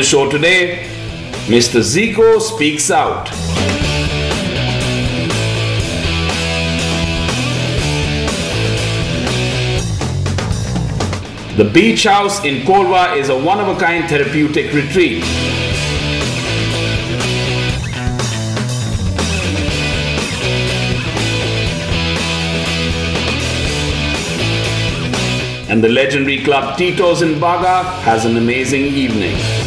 The show today, Mr. Zico speaks out. The Beach House in Colva is a one of a kind therapeutic retreat. And the legendary club Tito's in Baga has an amazing evening.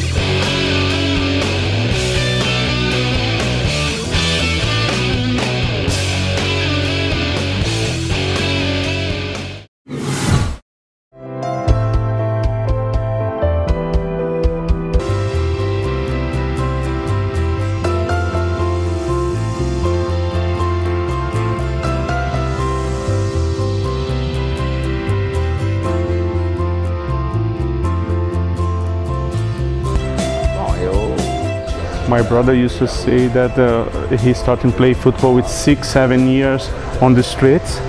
Brother used to say that uh, he started to play football with six, seven years on the streets.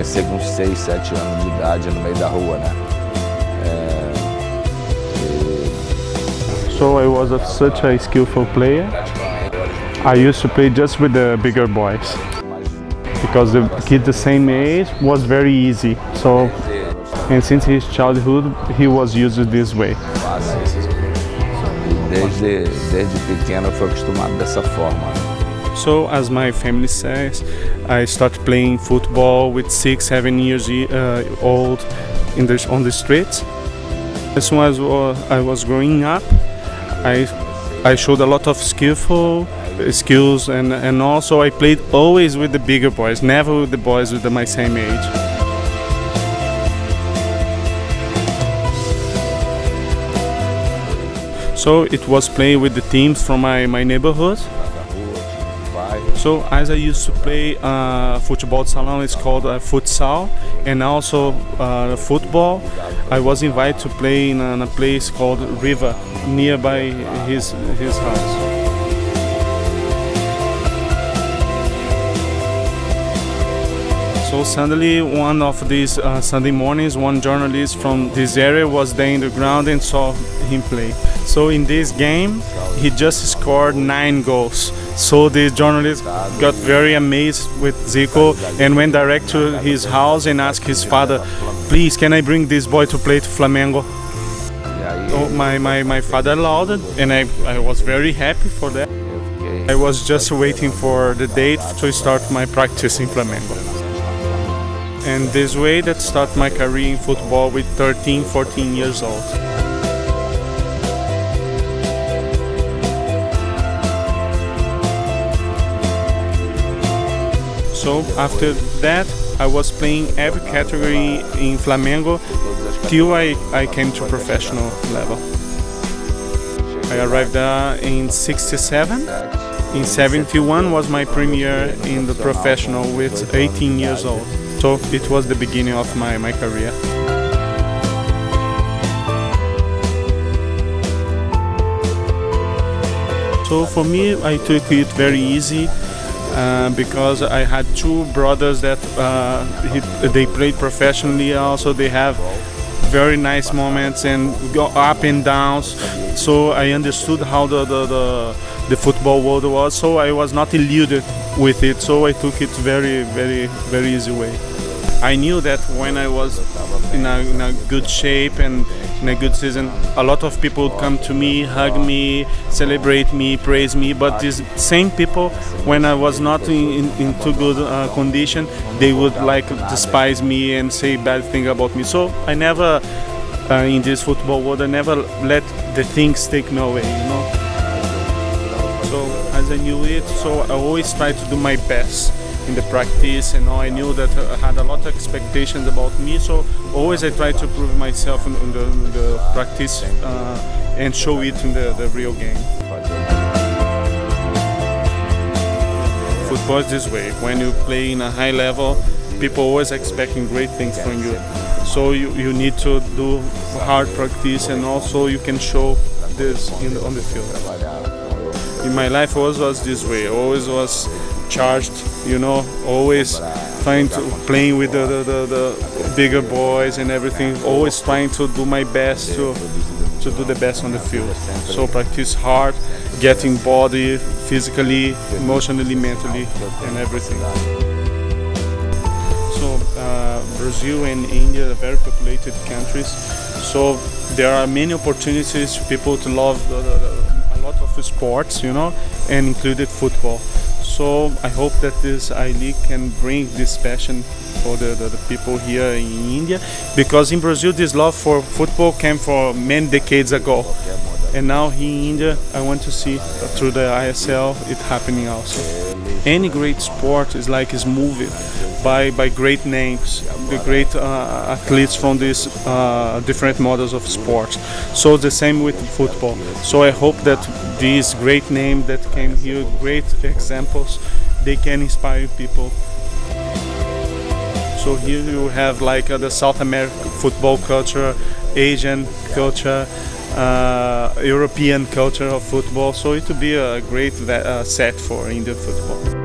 comecei com 6, 7 anos de idade no meio da rua, né? So I was a, such a skillful player. I used to play just with the bigger boys because the kid the same age was very easy. So and since his childhood he was used this way. Desde, desde pequeno fui acostumado dessa forma. So, as my family says, I started playing football with six, seven years uh, old in the, on the streets. As soon as uh, I was growing up, I, I showed a lot of skillful skills and, and also I played always with the bigger boys, never with the boys with the, my same age. So it was playing with the teams from my, my neighborhood. So as I used to play uh, football salon, it's called uh, futsal, and also uh, football. I was invited to play in a, in a place called River, nearby his his house. So suddenly, one of these uh, Sunday mornings, one journalist from this area was there in the ground and saw him play. So in this game, he just scored nine goals. So the journalist got very amazed with Zico and went direct to his house and asked his father, "Please, can I bring this boy to play to Flamengo?" Oh, my, my, my father allowed it, and I, I was very happy for that. I was just waiting for the date to start my practice in Flamengo. And this way that started my career in football with 13, 14 years old. So after that, I was playing every category in Flamengo till I, I came to professional level. I arrived there in 67. In 71 was my premiere in the professional with 18 years old. So it was the beginning of my, my career. So for me, I took it very easy uh, because I had two brothers that uh, he, they played professionally. Also, they have very nice moments and go up and downs. So I understood how the, the, the, the football world was. So I was not eluded with it. So I took it very, very, very easy way. I knew that when I was in a, in a good shape and in a good season, a lot of people would come to me, hug me, celebrate me, praise me. But these same people, when I was not in, in, in too good uh, condition, they would like despise me and say bad thing about me. So I never, uh, in this football world, I never let the things take me away. You know. So as I knew it, so I always try to do my best in the practice and. I knew that I had a lot of expectations about me, so always I tried to prove myself in, in the, in the practice uh, and show it in the, the real game. Football is this way. When you play in a high level, people always expecting great things from you. So you, you need to do hard practice and also you can show this on the field in my life always was this way always was charged you know always trying to playing with the, the, the, the bigger boys and everything always trying to do my best to to do the best on the field. So practice hard, getting body, physically, emotionally, mentally, and everything. So uh, Brazil and India are very populated countries. So there are many opportunities for people to love a lot of sports, you know, and included football. So I hope that this I-League can bring this passion for the, the, the, people here in India because in Brazil this love for football came for many decades ago and now here in India I want to see through the ISL it happening also. Any great sport is like is movie by, by great names, the great uh, athletes from these uh, different models of sports. So the same with football. So I hope that these great names that came here, great examples, they can inspire people. So here you have like uh, the South American football culture, Asian culture, uh, European culture of football. So it would be a great uh, set for Indian football.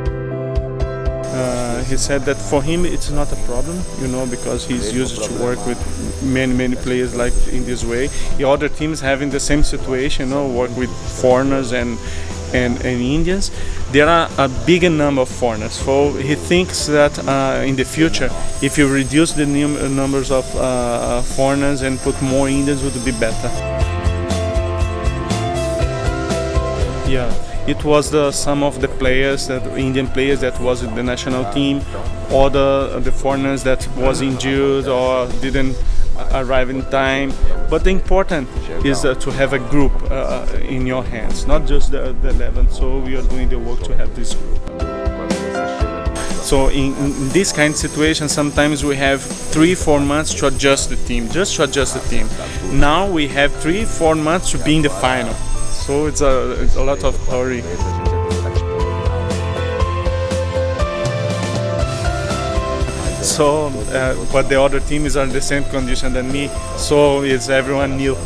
Uh, he said that for him it's not a problem, you know, because he's used to work with many, many players like in this way. The other teams having the same situation, you know, work with foreigners and and, and Indians. There are a bigger number of foreigners. So he thinks that uh, in the future, if you reduce the num numbers of uh, foreigners and put more Indians, would be better. Yeah. It was the some of the players that Indian players that was in the national team or the the foreigners that was injured or didn't arrive in time. But the important is uh, to have a group uh, in your hands not just the, the 11 so we are doing the work to have this group. So in, in, this kind of situation sometimes we have three four months to adjust the team just to adjust the team. Now we have three four months to be in the final so it's a, it's a lot of hurry. So, uh, but the other team is on the same condition than me, so it's everyone new.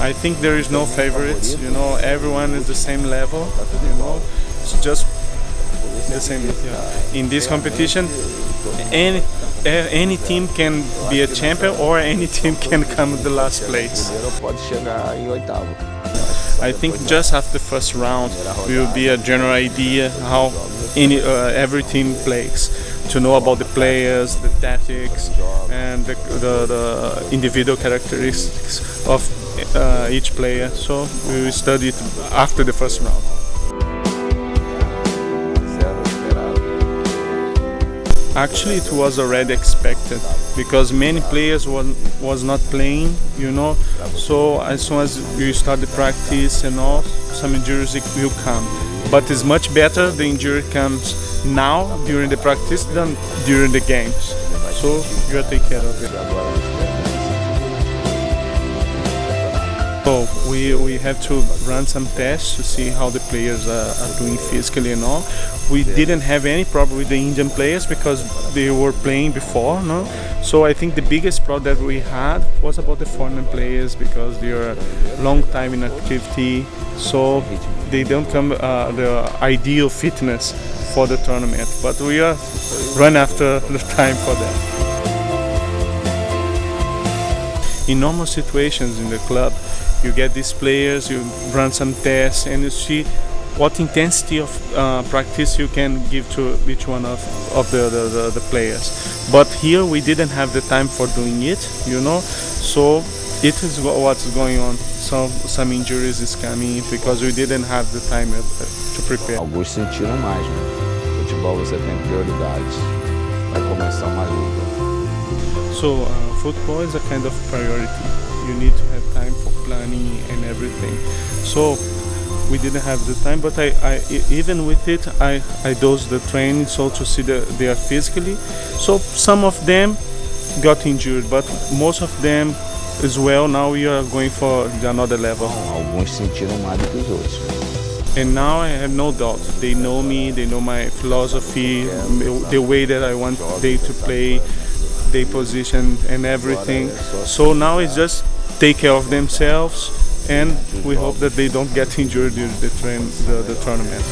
I think there is no favorites. You know, everyone is the same level. You know, it's just the same. Yeah. In this competition, any any team can be a champion or any team can come the last place. I think just after the first round will be a general idea how any, uh, every team plays to know about the players, the tactics, and the, the, the individual characteristics of uh, each player. So we will study it after the first round. Actually, it was already expected because many players was was not playing, you know. So as soon as you start the practice and all, some injuries will come. But it's much better the injury comes now during the practice than during the games. So you gotta take care of it. So we, we have to run some tests to see how the players are, are, doing physically and all. We didn't have any problem with the Indian players because they were playing before, no? So I think the biggest problem that we had was about the foreign players because they are long time in activity, so they don't come uh, the ideal fitness for the tournament. But we are run after the time for that. In normal situations in the club, you get these players, you run some tests, and you see what intensity of uh, practice you can give to each one of, of the, the, the, the, players. But here we didn't have the time for doing it, you know, so it is what's going on. So some injuries is coming because we didn't have the time uh, to prepare. Alguns sentiram mais, né? Futebol você tem prioridades. Vai começar uma liga. So uh, football is a kind of priority. You need to have planning and everything. So we didn't have the time, but I, I even with it, I, I dosed the training so to see that they are physically. So some of them got injured, but most of them as well. Now we are going for another level. Alguns sentiram mais do que os outros. And now I have no doubt. They know me, they know my philosophy, the way that I want they to play, their position and everything. So now it's just take care of themselves and we hope that they don't get injured during the, train, the, the tournament.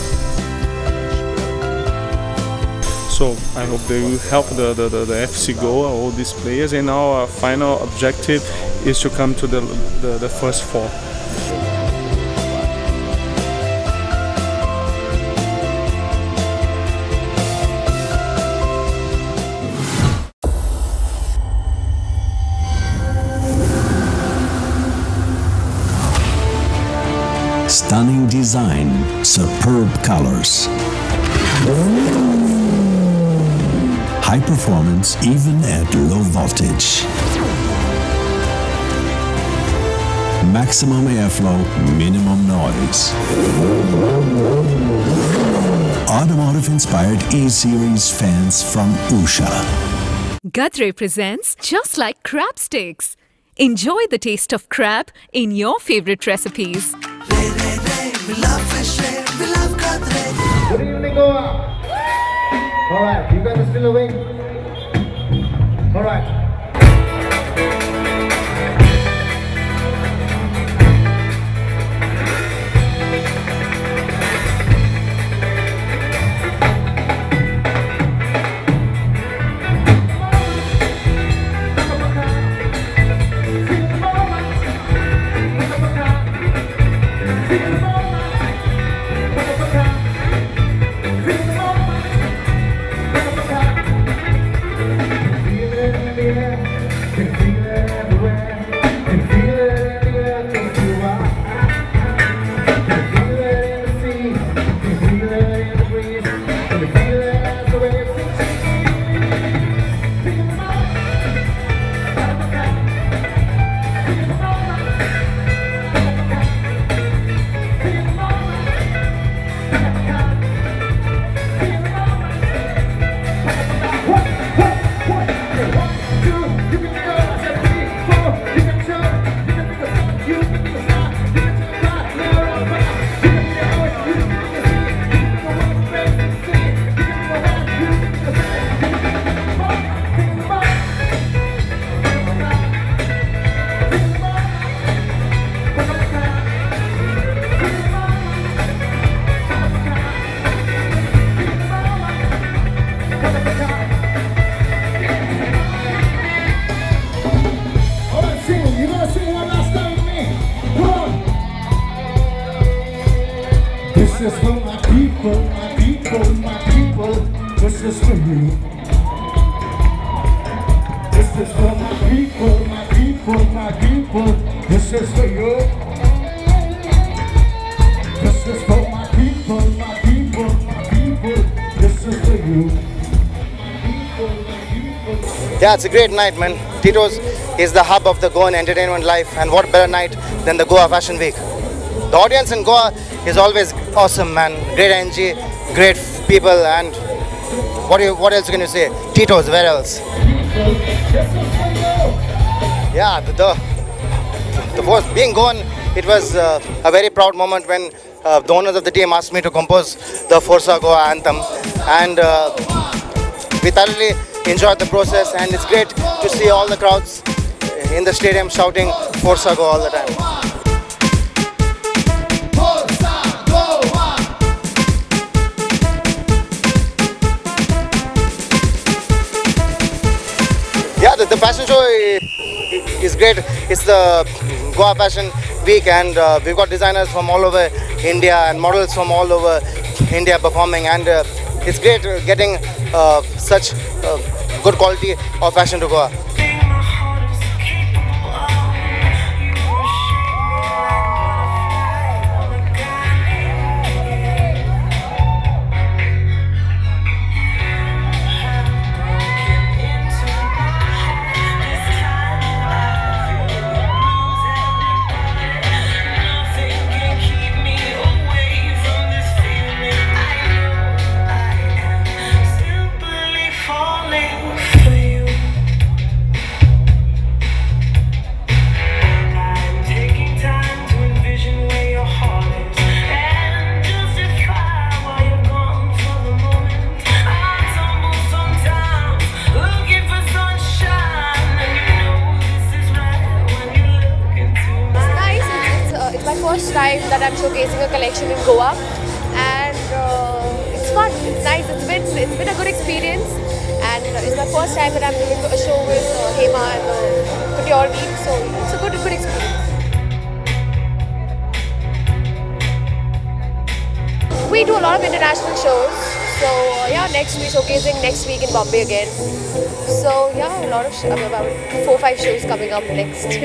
So I hope they will help the, the, the, the FC Goa, all these players, and our final objective is to come to the, the, the first four. Stunning design, superb colors. High performance even at low voltage. Maximum airflow, minimum noise. Automotive inspired E Series fans from Usha. Gadre presents Just Like Crab Sticks. Enjoy the taste of crab in your favorite recipes. Good evening, Goa. All right, you guys are still awake. All right. Yeah, it's a great night, man. Tito's is the hub of the Goan entertainment life, and what better night than the Goa Fashion Week? The audience in Goa is always awesome, man. Great energy, great people, and what you, what else can you say? Tito's, where else? Yeah, the the, the first being Goan, it was uh, a very proud moment when uh, the owners of the team asked me to compose the Forza Goa anthem, and. Uh, we thoroughly enjoyed the process and it's great to see all the crowds in the stadium shouting Forza Goa all the time. Yeah, the, the fashion show is great. It's the Goa Fashion Week and uh, we've got designers from all over India and models from all over India performing and uh, it's great getting uh, such uh, good quality और fashion रुको So yeah, a lot of sh- about four five shows coming up next.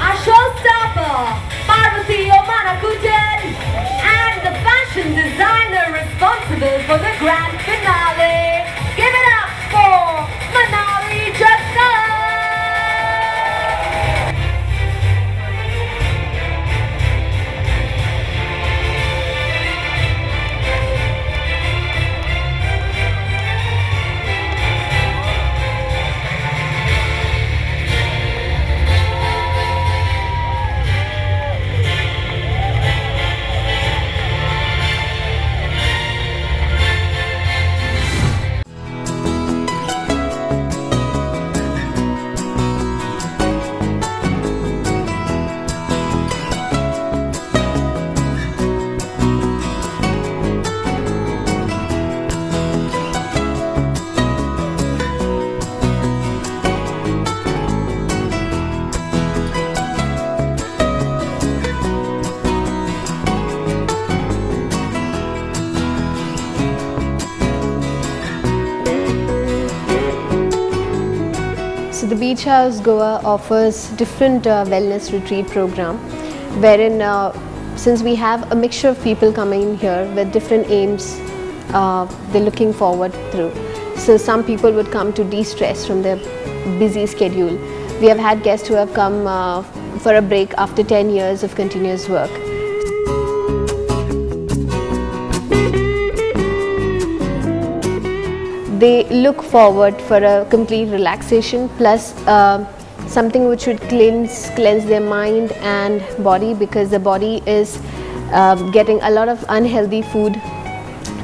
Our showstopper, Parvathy Omanakuttan, and the fashion designer responsible for the grand finale. Give it up for Manali Jagtap! Beach House Goa offers different uh, wellness retreat program, wherein uh, since we have a mixture of people coming here with different aims, uh, they're looking forward through. So some people would come to de-stress from their busy schedule. We have had guests who have come uh, for a break after 10 years of continuous work. They look forward for a complete relaxation plus uh, something which would cleanse cleanse their mind and body because the body is uh, getting a lot of unhealthy food.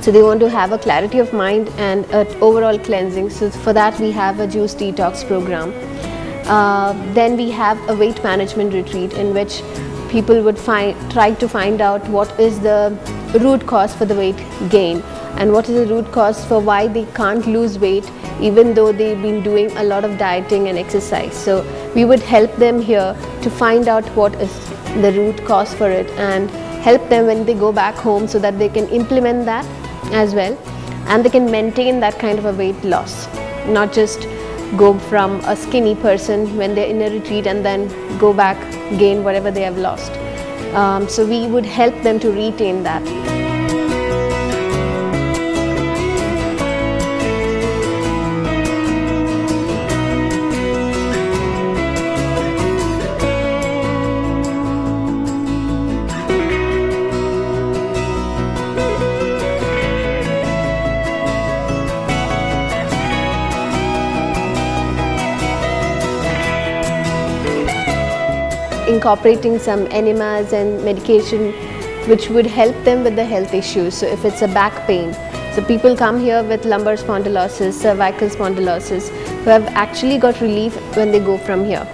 So they want to have a clarity of mind and an overall cleansing. So for that we have a juice detox program. Uh, then we have a weight management retreat in which people would find try to find out what is the root cause for the weight gain and what is the root cause for why they can't lose weight even though they've been doing a lot of dieting and exercise? So we would help them here to find out what is the root cause for it and help them when they go back home so that they can implement that as well. And they can maintain that kind of a weight loss. Not just go from a skinny person when they're in a retreat and then go back gain whatever they have lost. Um, so we would help them to retain that incorporating some enemas and medication which would help them with the health issues. So if it's a back pain, so people come here with lumbar spondylosis, cervical spondylosis, who have actually got relief when they go from here.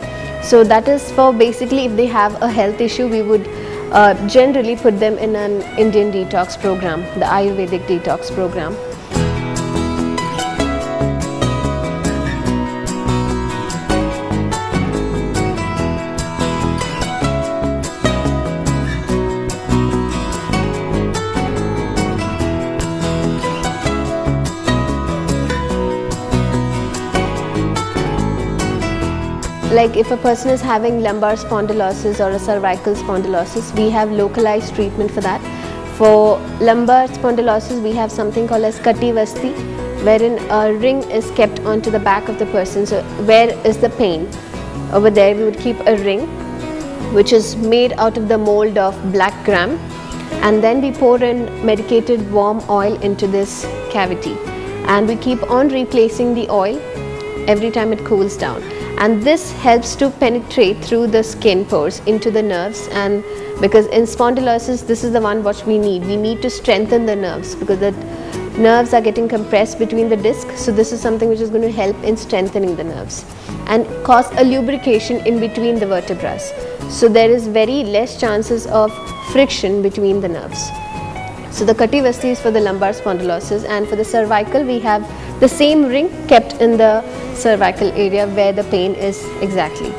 So that is for basically if they have a health issue, we would uh, generally put them in an Indian detox program, the Ayurvedic detox program. Like if a person is having lumbar spondylosis or a cervical spondylosis, we have localized treatment for that. For lumbar spondylosis, we have something called as Kati Vasti, wherein a ring is kept onto the back of the person. So where is the pain? Over there, we would keep a ring, which is made out of the mold of black gram, and then we pour in medicated warm oil into this cavity, and we keep on replacing the oil every time it cools down and this helps to penetrate through the skin pores into the nerves and because in spondylosis this is the one what we need we need to strengthen the nerves because the nerves are getting compressed between the disc. So this is something which is going to help in strengthening the nerves and cause a lubrication in between the vertebrae. So there is very less chances of friction between the nerves. So the Kativasti is for the lumbar spondylosis and for the cervical we have the same ring kept in the cervical area where the pain is exactly.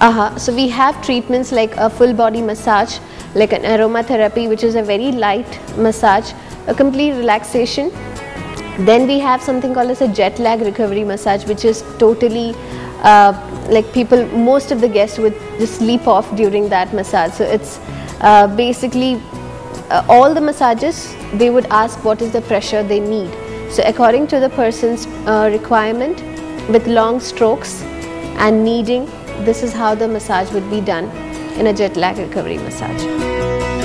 Uh-huh. So we have treatments like a full body massage, like an aromatherapy, which is a very light massage, a complete relaxation. Then we have something called as a jet lag recovery massage, which is totally uh, like people, most of the guests would just sleep off during that massage. So it's uh, basically uh, all the massages, they would ask what is the pressure they need. So according to the person's uh, requirement, with long strokes and kneading, this is how the massage would be done in a jet lag recovery massage.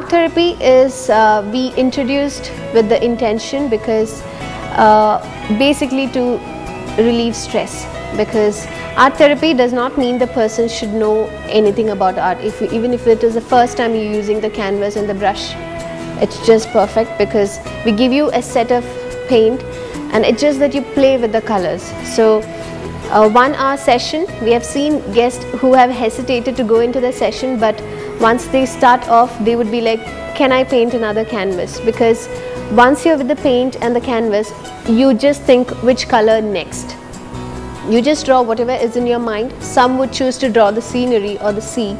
Art therapy is uh, we introduced with the intention because uh, basically to relieve stress. Because art therapy does not mean the person should know anything about art. If you, even if it is the first time you're using the canvas and the brush it's just perfect because we give you a set of paint and it's just that you play with the colors. So a one hour session we have seen guests who have hesitated to go into the session but once they start off they would be like can i paint another canvas? Because once you're with the paint and the canvas you just think which color next. You just draw whatever is in your mind. Some would choose to draw the scenery or the sea.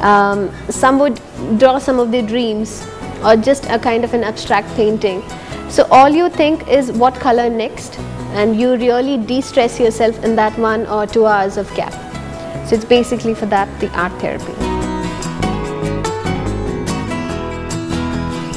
Um, some would draw some of their dreams or just a kind of an abstract painting. So all you think is what color next and you really de-stress yourself in that one or two hours of gap. So it's basically for that the art therapy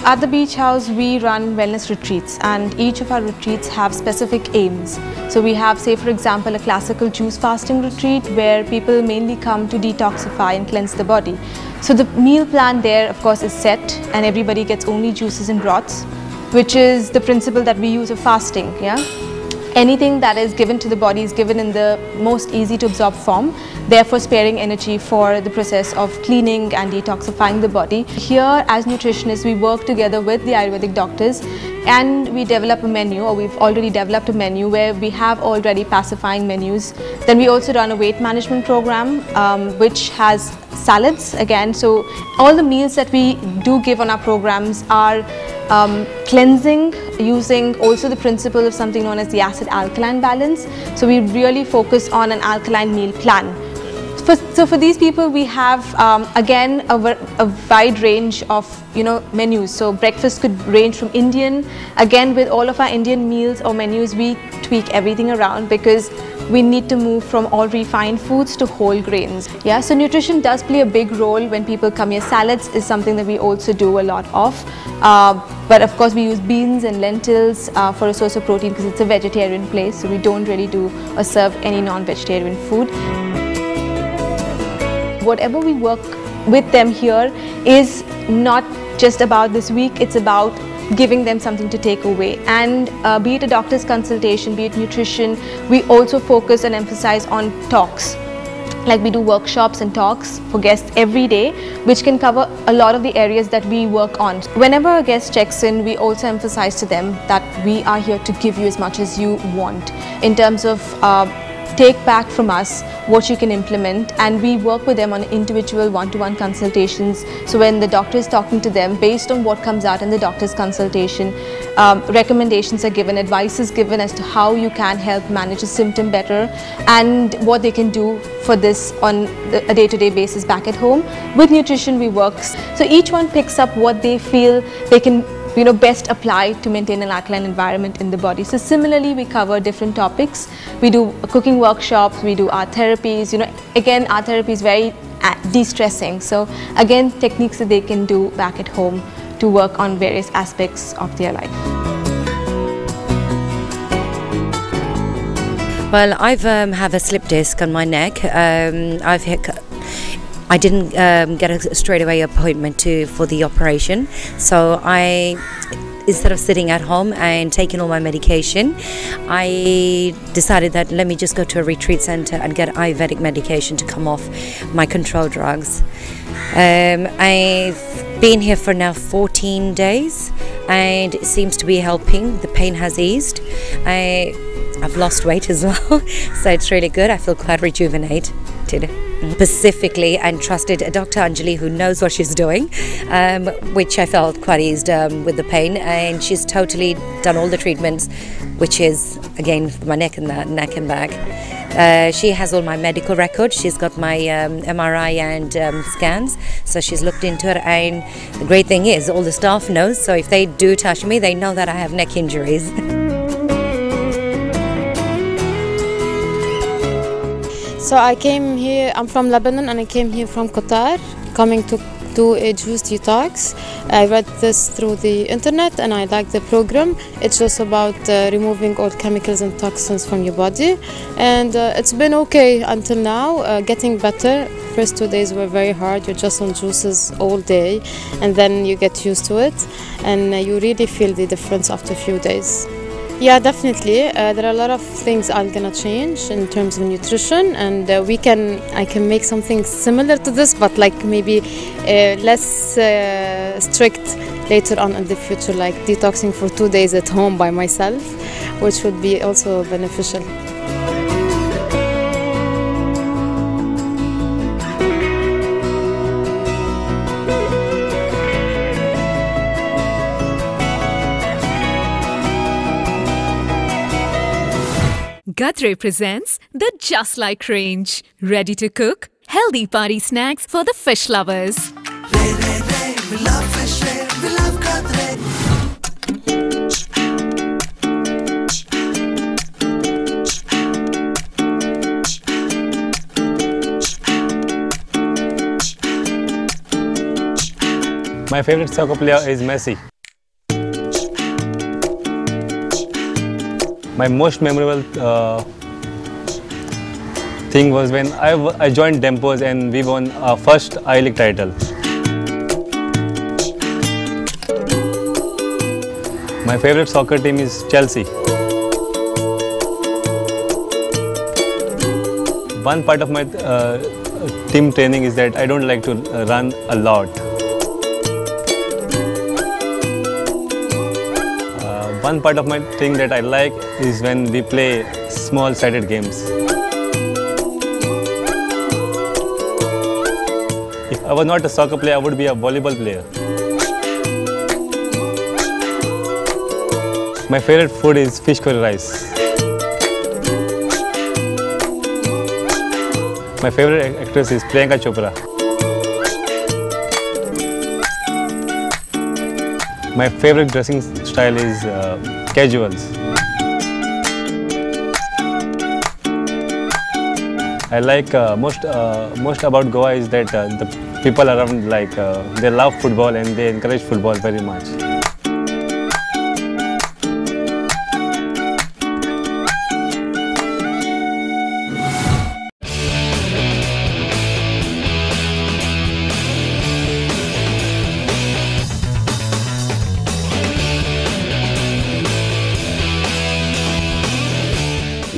At the beach house, we run wellness retreats, and each of our retreats have specific aims. So we have, say for example, a classical juice fasting retreat where people mainly come to detoxify and cleanse the body. So the meal plan there, of course, is set, and everybody gets only juices and broths, which is the principle that we use of fasting. Yeah anything that is given to the body is given in the most easy to absorb form, therefore sparing energy for the process of cleaning and detoxifying the body. Here as nutritionists we work together with the Ayurvedic doctors and we develop a menu or we've already developed a menu where we have already pacifying menus. Then we also run a weight management program um, which has salads again so all the meals that we do give on our programs are um, cleansing using also the principle of something known as the acid alkaline balance. So we really focus on an alkaline meal plan. For, so for these people we have um, again a, a, wide range of you know menus so breakfast could range from Indian again with all of our Indian meals or menus we tweak everything around because we need to move from all refined foods to whole grains. Yeah, so nutrition does play a big role when people come here. Salads is something that we also do a lot of. Uh, but of course we use beans and lentils uh, for a source of protein because it's a vegetarian place. So we don't really do or serve any non-vegetarian food. Whatever we work with them here is not just about this week, it's about giving them something to take away. And uh, be it a doctor's consultation be it nutrition we also focus and emphasize on talks. Like we do workshops and talks for guests every day which can cover a lot of the areas that we work on. Whenever a guest checks in we also emphasize to them that we are here to give you as much as you want. In terms of uh, take back from us what you can implement and we work with them on individual one-to-one consultations. So when the doctor is talking to them based on what comes out in the doctor's consultation um, recommendations are given advice is given as to how you can help manage a symptom better and what they can do for this on a day-to-day -day basis back at home. With nutrition we work so each one picks up what they feel they can you know, best apply to maintain an alkaline environment in the body. So similarly, we cover different topics. We do cooking workshops, we do art therapies, you know, again, art therapy is very uh, de-stressing. So again, techniques that they can do back at home to work on various aspects of their life. Well, I've um, have a slip disc on my neck. Um, I've hit I didn't um, get a straightaway appointment to for the operation, so I instead of sitting at home and taking all my medication, I decided that let me just go to a retreat center and get Ayurvedic medication to come off my control drugs. Um, I've been here for now 14 days and it seems to be helping. The pain has eased. I, I've lost weight as well, so it's really good. I feel quite rejuvenated specifically and trusted a Dr. Anjali who knows what she's doing, um, which I felt quite eased um, with the pain. And she's totally done all the treatments, which is again my neck and the neck and back. Uh, she has all my medical records. She's got my um, MRI and um, scans, so she's looked into it. And the great thing is, all the staff knows. So if they do touch me, they know that I have neck injuries. So I came here, I'm from Lebanon and I came here from Qatar, coming to do a juice detox. I read this through the internet and I like the program. It's just about uh, removing all chemicals and toxins from your body. And uh, it's been okay until now, uh, getting better. First two days were very hard. You're just on juices all day and then you get used to it and uh, you really feel the difference after a few days. Yeah, definitely. Uh, there are a lot of things I'm gonna change in terms of nutrition, and uh, we can I can make something similar to this, but like maybe uh, less uh, strict later on in the future, like detoxing for two days at home by myself, which would be also beneficial. Gadre presents the Just Like range. Ready to cook? Healthy party snacks for the fish lovers. My favorite soccer player is Messi. My most memorable uh, thing was when I, I joined Dempos and we won our first I League title. My favorite soccer team is Chelsea. One part of my uh, team training is that I don't like to run a lot. One part of my thing that I like is when we play small sided games. If I was not a soccer player, I would be a volleyball player. My favorite food is fish curry rice. My favorite actress is Priyanka Chopra. My favorite dressing style is uh, casuals. I like uh, most uh, most about Goa is that uh, the people around like uh, they love football and they encourage football very much.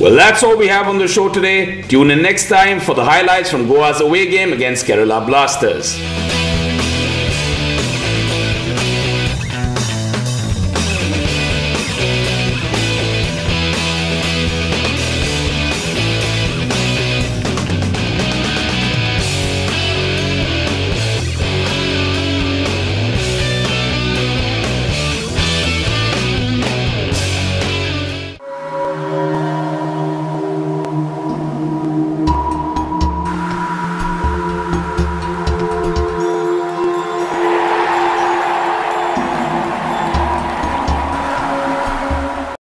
Well, that's all we have on the show today. Tune in next time for the highlights from Goa's away game against Kerala Blasters.